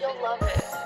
You'll love it.